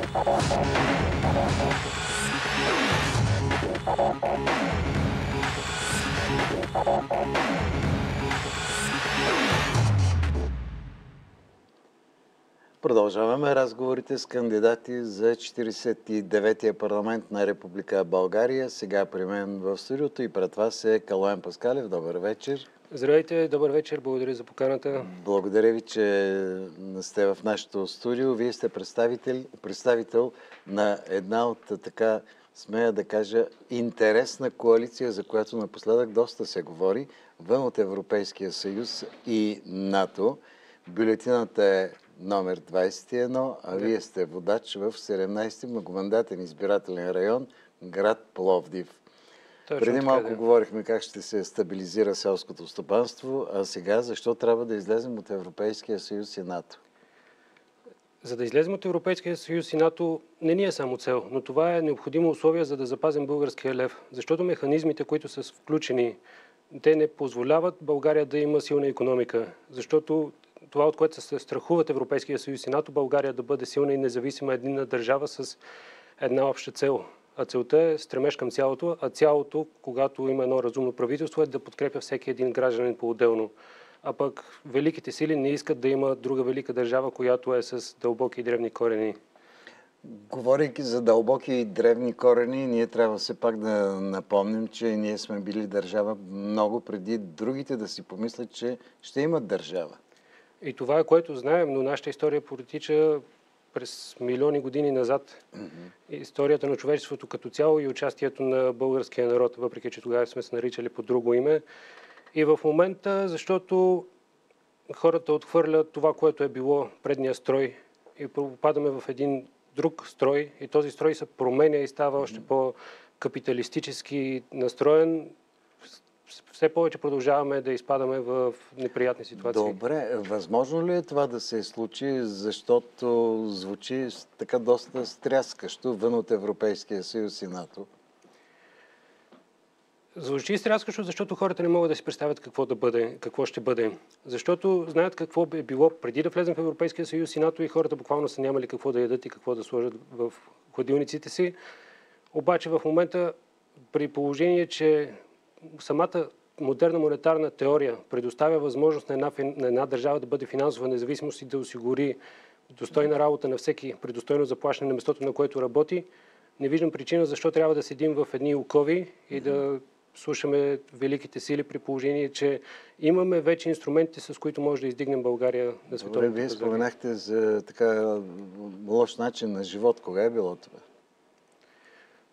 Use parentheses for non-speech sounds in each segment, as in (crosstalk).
Thank you. Продължаваме разговорите с кандидати за 49-я парламент на Република България. Сега при мен в студиото и пред вас е Калоен Паскалев. Добър вечер. Здравейте, добър вечер, благодаря за поканата. Благодаря ви, че сте в нашото студио. Вие сте представител, представител на една от така, смея да кажа, интересна коалиция, за която напоследък доста се говори, вън от Европейския съюз и НАТО. Бюлетината е номер 21, а да. вие сте водач в 17-ти многомандатен избирателен район, град Пловдив. Точно Преди малко да. говорихме как ще се стабилизира селското стопанство, а сега защо трябва да излезем от Европейския съюз и НАТО? За да излезем от Европейския съюз и НАТО не ни е само цел, но това е необходимо условие за да запазим българския лев. Защото механизмите, които са включени, те не позволяват България да има силна економика. Защото това, от което се страхуват Европейския съюз и НАТО, България да бъде силна и независима единна държава с една обща цел. А целта е стремеж към цялото, а цялото, когато има едно разумно правителство, е да подкрепя всеки един гражданин по-отделно. А пък великите сили не искат да има друга велика държава, която е с дълбоки и древни корени. Говорейки за дълбоки и древни корени, ние трябва все пак да напомним, че ние сме били държава много преди другите да си помислят, че ще имат държава. И това е което знаем, но нашата история протича през милиони години назад. Mm-hmm. Историята на човечеството като цяло и участието на българския народ, въпреки че тогава сме се наричали по друго име. И в момента, защото хората отхвърлят това, което е било предния строй и попадаме в един друг строй и този строй се променя и става още по-капиталистически настроен, все повече продължаваме да изпадаме в неприятни ситуации. Добре, възможно ли е това да се случи, защото звучи така доста стряскащо вън от Европейския съюз и НАТО? Звучи стряскащо, защото хората не могат да си представят какво, да бъде, какво ще бъде. Защото знаят какво е било преди да влезем в Европейския съюз и НАТО и хората буквално са нямали какво да ядат и какво да сложат в хладилниците си. Обаче в момента при положение, че самата модерна монетарна теория предоставя възможност на една, на една държава да бъде финансова независимост и да осигури достойна работа на всеки при достойно заплащане на местото, на което работи, не виждам причина защо трябва да седим в едни окови и да слушаме великите сили при положение, че имаме вече инструменти, с които може да издигнем България на световното Добре, вие споменахте за така лош начин на живот. Кога е било това?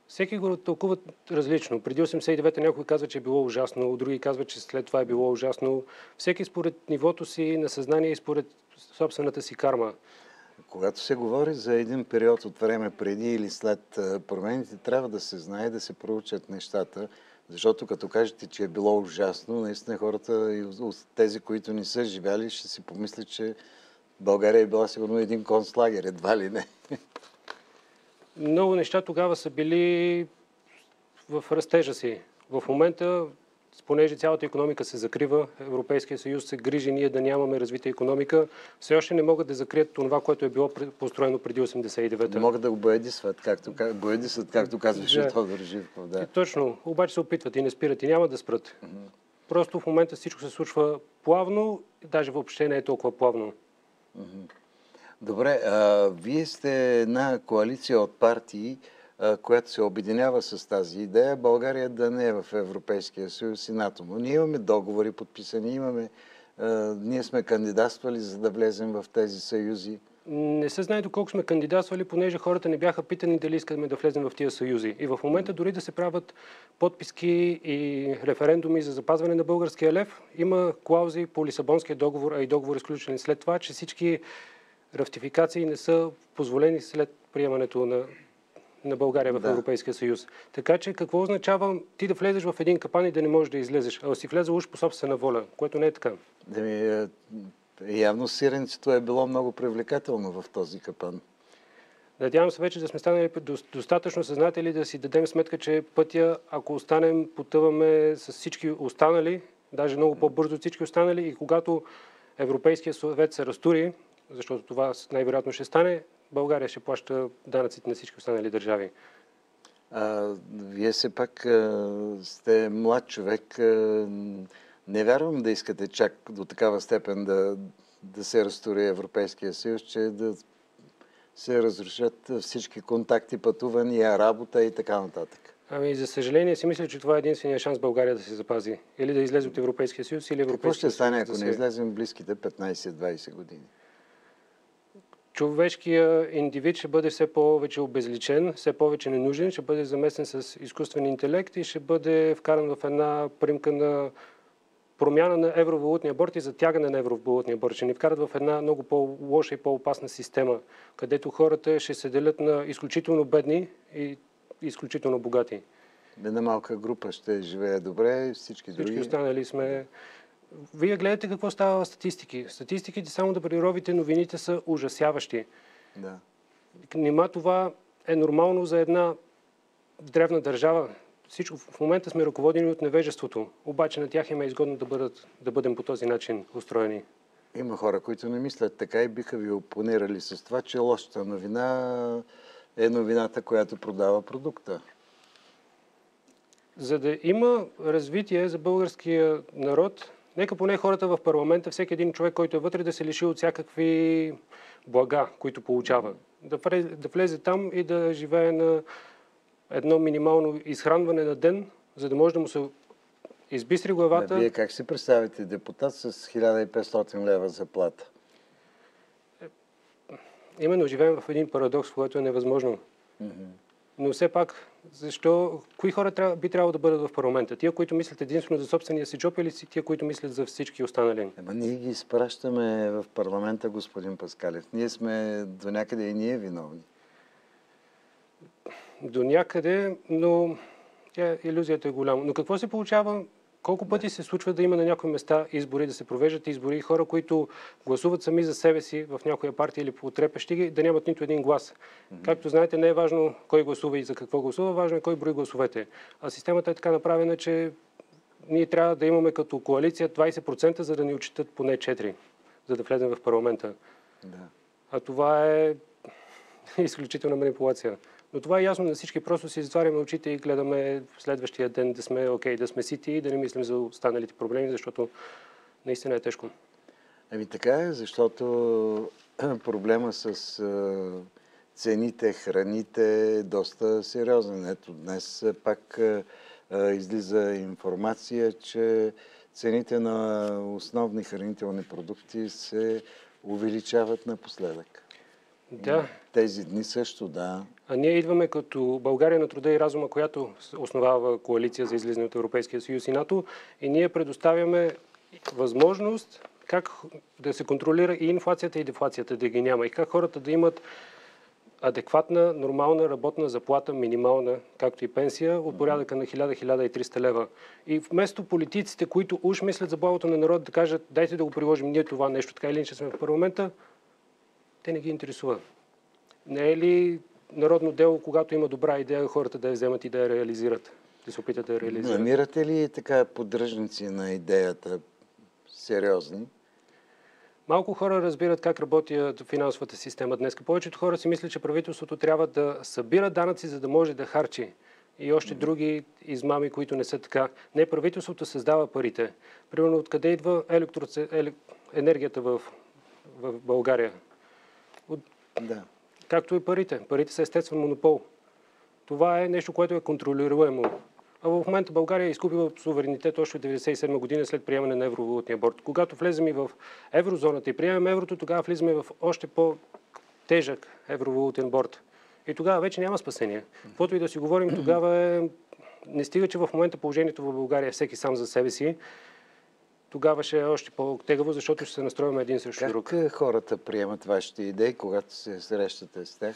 Всеки го тълкуват различно. Преди 89-та някой казва, че е било ужасно, други казват, че след това е било ужасно. Всеки според нивото си на съзнание и според собствената си карма. Когато се говори за един период от време преди или след промените, трябва да се знае, да се проучат нещата, защото като кажете, че е било ужасно, наистина хората, тези, които не са живяли, ще си помислят, че България е била сигурно един концлагер, едва ли не (laughs) много неща тогава са били в растежа си. В момента, понеже цялата економика се закрива, Европейския съюз се грижи ние да нямаме развита економика, все още не могат да закрият това, което е било построено преди 89-та. Не могат да го боядисват, както, боядисват, както казваше да. Тодор Живков. Да. точно, обаче се опитват и не спират и няма да спрат. Mm-hmm. Просто в момента всичко се случва плавно, даже въобще не е толкова плавно. Mm-hmm. Добре, а, вие сте една коалиция от партии, а, която се обединява с тази идея България да не е в Европейския съюз и НАТО. Но ние имаме договори подписани, имаме, а, ние сме кандидатствали за да влезем в тези съюзи. Не се знае доколко сме кандидатствали, понеже хората не бяха питани дали искаме да влезем в тия съюзи. И в момента дори да се правят подписки и референдуми за запазване на българския лев, има клаузи по Лисабонския договор, а и договор изключен след това, че всички ратификации не са позволени след приемането на, на България в да. Европейския съюз. Така че какво означава ти да влезеш в един капан и да не можеш да излезеш, а си влезе уж по собствена воля, което не е така. Да ми, е, явно сиренцето е било много привлекателно в този капан. Надявам се вече да сме станали достатъчно съзнатели да си дадем сметка, че пътя, ако останем, потъваме с всички останали, даже много по-бързо от всички останали и когато Европейския съвет се разтури, защото това най-вероятно ще стане, България ще плаща данъците на всички останали държави. А, вие все пак а, сте млад човек. А, не вярвам да искате чак до такава степен да, да се разтори Европейския съюз, че да се разрушат всички контакти, пътувания, работа и така нататък. Ами, за съжаление си мисля, че това е единствения шанс България да се запази. Или да излезе от Европейския съюз, или Европейския Какво ще стане, съюз ако да не излезем близките 15-20 години? Човешкия индивид ще бъде все повече обезличен, все повече ненужен, ще бъде замесен с изкуствен интелект и ще бъде вкаран в една примка на промяна на евровалутния борт и затягане на евровалутния борт. Ще ни вкарат в една много по-лоша и по-опасна система, където хората ще се делят на изключително бедни и изключително богати. Една малка група ще живее добре, всички, Всички други... останали сме... Вие гледате какво става в статистики. Статистиките само да прировите новините са ужасяващи. Да. Нима това е нормално за една древна държава. Всичко в момента сме ръководени от невежеството. Обаче на тях им е изгодно да, бъдат, да бъдем по този начин устроени. Има хора, които не мислят така и биха ви опонирали с това, че лошата новина е новината, която продава продукта. За да има развитие за българския народ, нека поне хората в парламента, всеки един човек, който е вътре, да се лиши от всякакви блага, които получава. Да влезе, да влезе там и да живее на едно минимално изхранване на ден, за да може да му се избистри главата. Да, вие как си представите депутат с 1500 лева заплата? Именно живеем в един парадокс, в който е невъзможно. Но все пак, защо, кои хора трябва, би трябвало да бъдат в парламента? Тия, които мислят единствено за собствения си джоб или си тия, които мислят за всички останали? Ема ние ги изпращаме в парламента, господин Паскалев. Ние сме до някъде и ние виновни. До някъде, но тя, иллюзията е голяма. Но какво се получава? Колко пъти се случва да има на някои места избори, да се провеждат избори и хора, които гласуват сами за себе си в някоя партия или потрепещи ги, да нямат нито един глас. Mm-hmm. Както знаете, не е важно кой гласува и за какво гласува, важно е кой брои гласовете. А системата е така направена, че ние трябва да имаме като коалиция 20%, за да ни отчитат поне 4%, за да влезем в парламента. Да. А това е (laughs) изключителна манипулация. Но това е ясно на всички. Просто си затваряме очите и гледаме следващия ден да сме окей, okay, да сме сити и да не мислим за останалите проблеми, защото наистина е тежко. Ами така е, защото (clears throat) проблема с цените, храните е доста сериозен. Ето днес пак излиза информация, че цените на основни хранителни продукти се увеличават напоследък. Да. Тези дни също, да. А ние идваме като България на труда и разума, която основава коалиция за излизане от Европейския съюз и НАТО и ние предоставяме възможност как да се контролира и инфлацията и дефлацията, да ги няма и как хората да имат адекватна, нормална работна заплата, минимална, както и пенсия, от порядъка на 1000-1300 лева. И вместо политиците, които уж мислят за благото на народ, да кажат, дайте да го приложим ние това нещо, така или иначе сме в парламента, те не ги интересуват. Не е ли народно дело, когато има добра идея, хората да я вземат и да я реализират? Да се опитат да я реализират? Намирате ли така поддръжници на идеята сериозни? Малко хора разбират как работи финансовата система днес. Повечето хора си мислят, че правителството трябва да събира данъци, за да може да харчи. И още други измами, които не са така. Не, правителството създава парите. Примерно, откъде идва електроце... енергията в, в България? От... Да. Както и парите. Парите са естествен монопол. Това е нещо, което е контролируемо. А в момента България е изкупила суверенитет още от 1997 година след приемане на евровалутния борт. Когато влезем и в еврозоната и приемем еврото, тогава влизаме в още по-тежък евровалутен борт. И тогава вече няма спасение. Каквото и да си говорим, тогава е... Не стига, че в момента положението в България е всеки сам за себе си, тогава ще е още по-тегаво, защото ще се настроим един срещу как друг. Как хората приемат вашите идеи, когато се срещате с тях?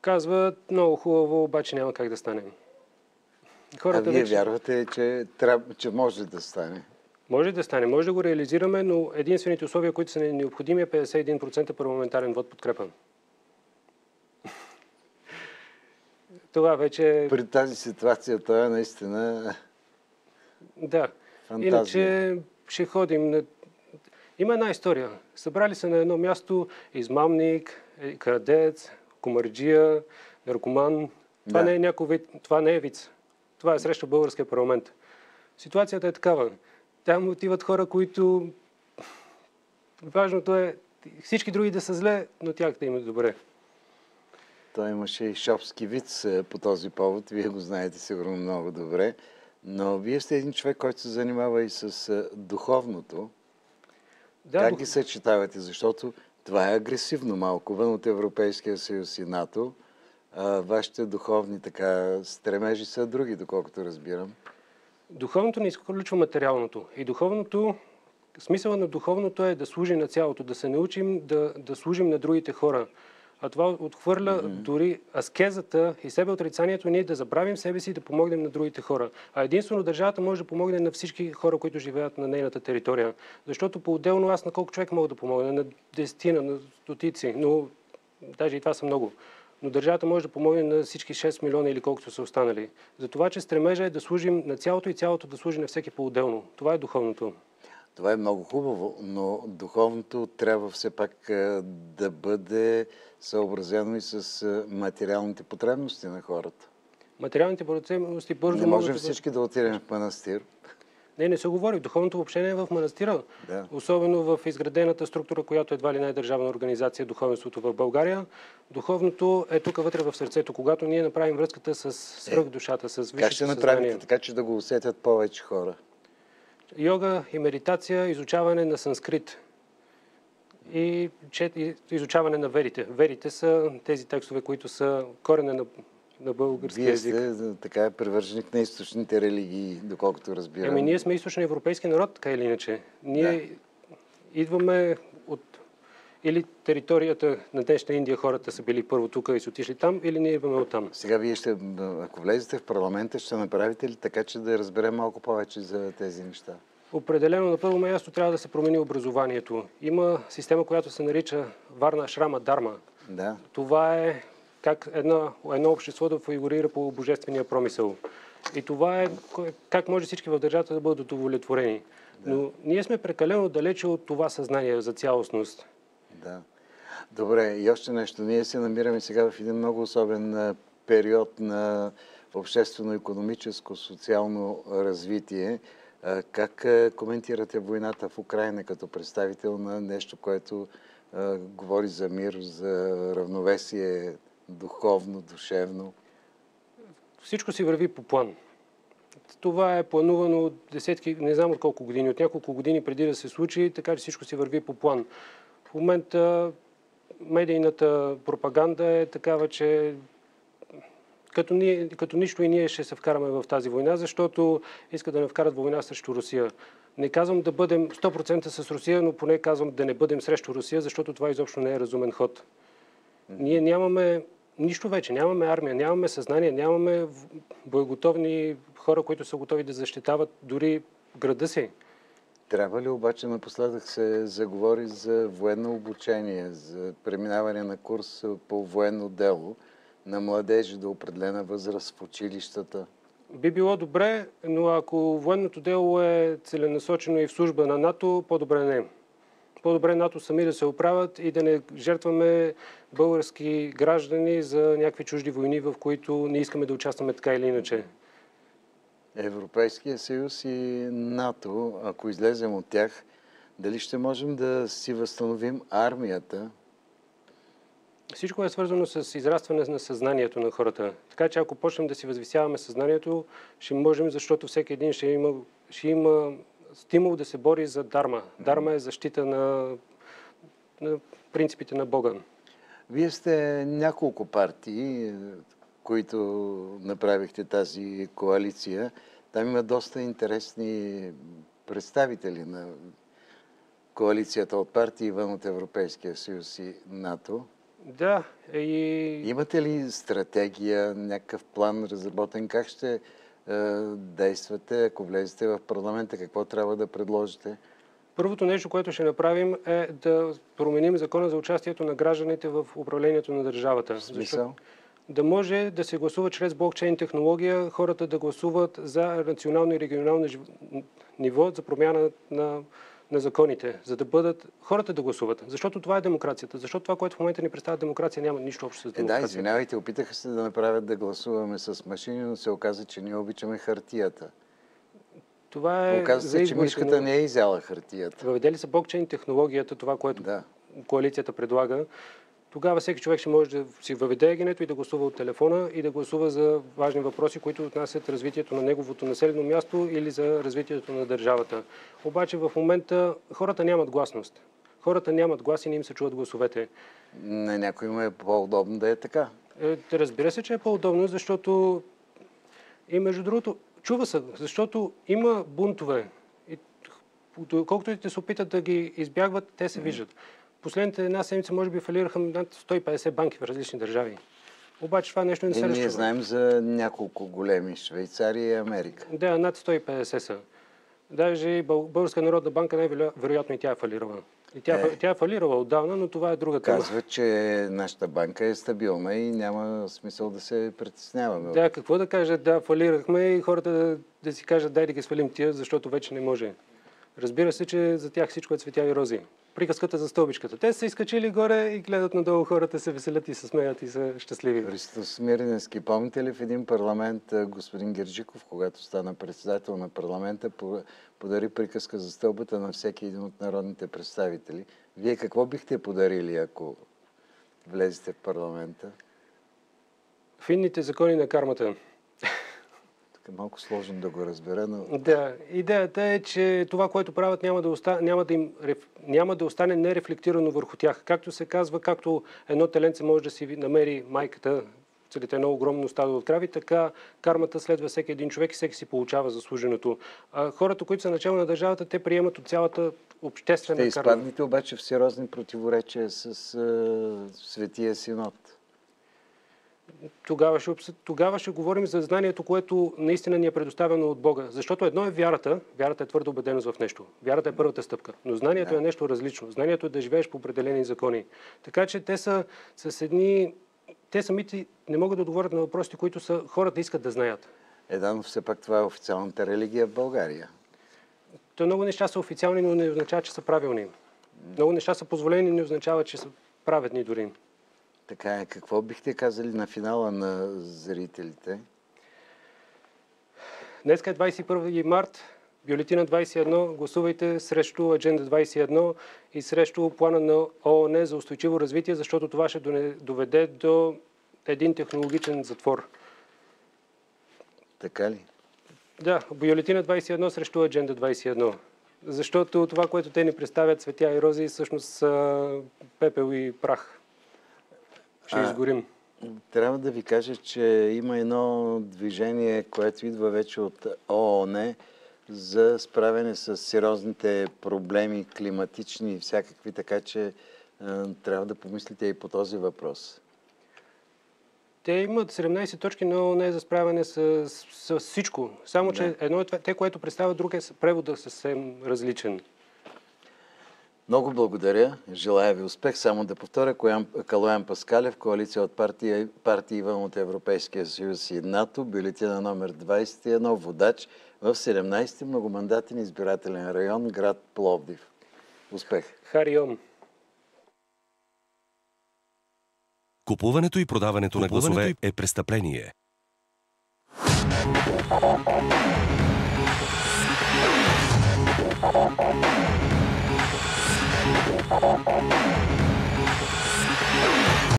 Казват много хубаво, обаче няма как да стане. Хората а вие вече... вярвате, че, трябва, че може да стане? Може да стане, може да го реализираме, но единствените условия, които са необходими е 51% парламентарен вод подкрепа. (laughs) Това вече... При тази ситуация това е наистина... Да. Фантазия. Иначе ще ходим на... Има една история. Събрали се на едно място измамник, е, крадец, комарджия, наркоман. Това Да. не е някой вид, това не е виц. Това е среща в българския парламент. Ситуацията е такава. Там отиват хора, които... Важното е всички други да са зле, но тях да имат добре. Той имаше и шопски виц е, по този повод. Вие го знаете сигурно много добре. Но вие сте един човек, който се занимава и с духовното. Да, как дух- ги съчетавате? Защото това е агресивно малко вън от Европейския съюз и НАТО. А, вашите духовни така стремежи са други, доколкото разбирам. Духовното не изключва материалното. И духовното, смисъла на духовното е да служи на цялото, да се научим да, да служим на другите хора. А това отхвърля mm-hmm. дори аскезата и себе отрицанието ние да забравим себе си и да помогнем на другите хора. А единствено държавата може да помогне на всички хора, които живеят на нейната територия. Защото по-отделно аз на колко човек мога да помогна? На десетина, на стотици, но даже и това са много. Но държавата може да помогне на всички 6 милиона или колкото са останали. За това, че стремежа е да служим на цялото и цялото да служи на всеки по-отделно. Това е духовното. Това е много хубаво, но духовното трябва все пак е, да бъде съобразено и с е, материалните потребности на хората. Материалните потребности бързо Не можем да всички да отидем в манастир. Не, не се говори. Духовното въобще не е в манастира. Да. Особено в изградената структура, която едва ли не е държавна организация, духовенството в България. Духовното е тук вътре в сърцето. Когато ние направим връзката с свръхдушата, с висшето Как ще направите така, че да го усетят повече хора? Йога и медитация, изучаване на санскрит и изучаване на верите. Верите са тези текстове, които са корена на, на българския Вие език. сте е, така привърженик на източните религии, доколкото разбирам. Ами ние сме източно европейски народ, така или иначе. Ние идваме от или територията на днешна Индия хората са били първо тук и са отишли там, или ние идваме от там. Сега вие ще, ако влезете в парламента, ще направите ли така, че да разберем малко повече за тези неща? Определено на първо място трябва да се промени образованието. Има система, която се нарича Варна Шрама Дарма. Да. Това е как едно, едно общество да фигурира по божествения промисъл. И това е как може всички в държавата да бъдат удовлетворени. Но ние сме прекалено далече от това съзнание за цялостност. Да. Добре, и още нещо. Ние се намираме сега в един много особен период на обществено-економическо, социално развитие. Как коментирате войната в Украина като представител на нещо, което говори за мир, за равновесие духовно, душевно? Всичко си върви по план. Това е планувано десетки, не знам от колко години, от няколко години преди да се случи, така че всичко си върви по план. Момента медийната пропаганда е такава, че като, ние, като нищо и ние ще се вкараме в тази война, защото искат да не вкарат война срещу Русия. Не казвам да бъдем 100% с Русия, но поне казвам да не бъдем срещу Русия, защото това изобщо не е разумен ход. Ние нямаме нищо вече, нямаме армия, нямаме съзнание, нямаме боеготовни хора, които са готови да защитават дори града си. Трябва ли обаче напоследък се заговори за военно обучение, за преминаване на курс по военно дело на младежи до определена възраст в училищата? Би било добре, но ако военното дело е целенасочено и в служба на НАТО, по-добре не. По-добре НАТО сами да се оправят и да не жертваме български граждани за някакви чужди войни, в които не искаме да участваме така или иначе. Европейския съюз и НАТО, ако излезем от тях, дали ще можем да си възстановим армията? Всичко е свързано с израстване на съзнанието на хората. Така че ако почнем да си възвисяваме съзнанието, ще можем, защото всеки един ще има, ще има стимул да се бори за дарма. Дарма е защита на, на принципите на Бога. Вие сте няколко партии, които направихте тази коалиция. Там има доста интересни представители на коалицията от партии вън от Европейския съюз и НАТО. Да, и Имате ли стратегия, някакъв план разработен? Как ще е, действате, ако влезете в парламента? Какво трябва да предложите? първото нещо, което ще направим е да променим закона за участието на гражданите в управлението на държавата. Смисъл? Да може да се гласува чрез блокчейн технология, хората да гласуват за национално и регионално ниво за промяна на на законите, за да бъдат хората да гласуват. Защото това е демокрацията. Защото това, което в момента ни представя демокрация, няма нищо общо с демокрация. Е, да, извинявайте, опитаха се да направят да гласуваме с машини, но се оказа, че ние обичаме хартията. Това е Оказва се, че мишката не е изяла хартията. Въведели са блокчейн технологията, това, което да. коалицията предлага. Тогава всеки човек ще може да си въведе егенето и да гласува от телефона и да гласува за важни въпроси, които отнасят развитието на неговото населено място или за развитието на държавата. Обаче в момента хората нямат гласност. Хората нямат глас и не им се чуват гласовете. На някой му е по-удобно да е така. Е, разбира се, че е по-удобно, защото и между другото, чува се, защото има бунтове. И, колкото и те се опитат да ги избягват, те се виждат. Последните една седмица може би фалираха над 150 банки в различни държави. Обаче това нещо не се разчува. Ние знаем за няколко големи Швейцария и Америка. Да, над 150 са. Даже Българска народна банка най-вероятно и тя е фалирала. И тя, е. тя е фалирала отдавна, но това е друга тема. Казва, че нашата банка е стабилна и няма смисъл да се притесняваме. Да, какво да кажа, да, фалирахме и хората да, да си кажат, дай да ги свалим тия, защото вече не може. Разбира се, че за тях всичко е цветя и рози приказката за стълбичката. Те са изкачили горе и гледат надолу хората, се веселят и се смеят и са щастливи. Христос Мирненски, помните ли в един парламент господин Герджиков, когато стана председател на парламента, подари приказка за стълбата на всеки един от народните представители? Вие какво бихте подарили, ако влезете в парламента? Финните закони на кармата е малко сложно да го разбера, но... Да, идеята е, че това, което правят, няма да, оста... няма да, им... няма да остане нерефлектирано върху тях. Както се казва, както едно теленце може да си намери майката, целите едно огромно стадо от крави, така кармата следва всеки един човек и всеки си получава заслуженото. А хората, които са начало на държавата, те приемат от цялата обществена Ще карма. Ще изпаднете обаче в сериозни противоречия с uh, Светия Синод тогава ще, тогава ще говорим за знанието, което наистина ни е предоставено от Бога. Защото едно е вярата, вярата е твърда убеденост в нещо. Вярата е първата стъпка. Но знанието да. е нещо различно. Знанието е да живееш по определени закони. Така че те са с едни... Те самите не могат да отговорят на въпросите, които са, хората искат да знаят. Е, да, но все пак това е официалната религия в България. То много неща са официални, но не означава, че са правилни. Много неща са позволени, не означава, че са праведни дори. Така е. Какво бихте казали на финала на зрителите? Днес е 21 март, бюлетина 21. Гласувайте срещу Адженда 21 и срещу плана на ООН за устойчиво развитие, защото това ще доведе до един технологичен затвор. Така ли? Да, бюлетина 21 срещу Адженда 21. Защото това, което те ни представят, цветя и рози, всъщност са пепел и прах. Ще изгорим. Трябва да ви кажа, че има едно движение, което идва вече от ООН за справяне с сериозните проблеми, климатични и всякакви, така че е, трябва да помислите и по този въпрос. Те имат 17 точки на ООН за справяне с, с, с всичко. Само, че да. едно е това, те, което представят, друг е превода съвсем различен. Много благодаря. Желая ви успех. Само да повторя, Калоян Паскалев, коалиция от партия, партия Иван от Европейския съюз и НАТО, бюлетина номер 21, водач в 17-ти многомандатен избирателен район, град Пловдив. Успех! Харион! Купуването и продаването Купуването на гласове е престъпление. Thank you. Thank you.